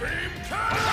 Beam cannon!